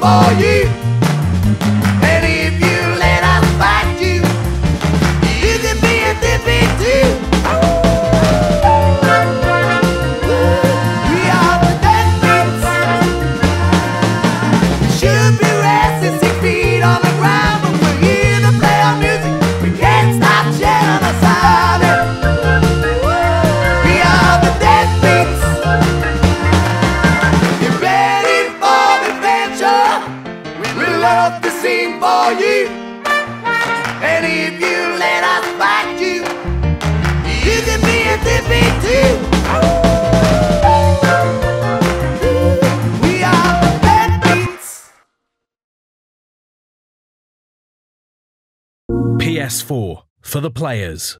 for you. love for you. And if you let us fight you, you can be a too. PS4 for the players.